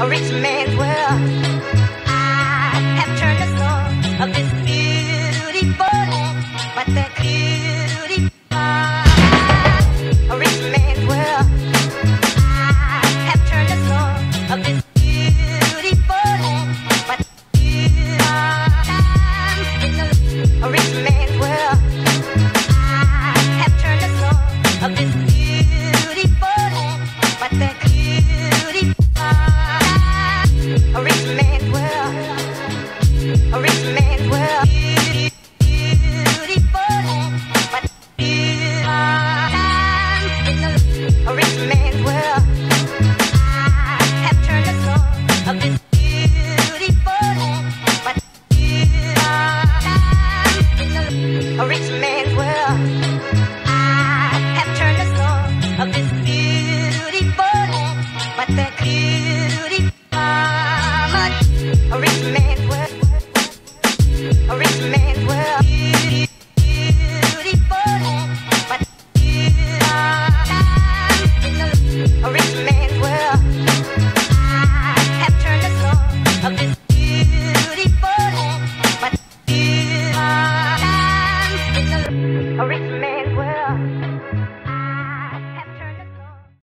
a rich man's world. rich man's world. A rich man.